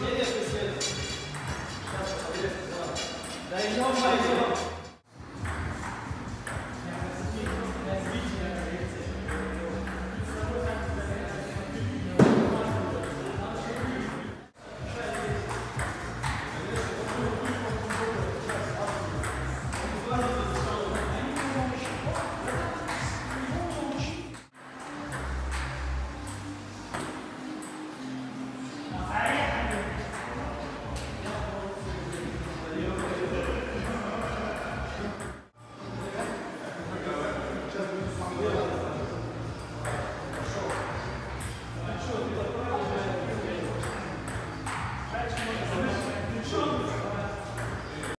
Не, не, специально. Сейчас, подъезд. Да идем, пойдем.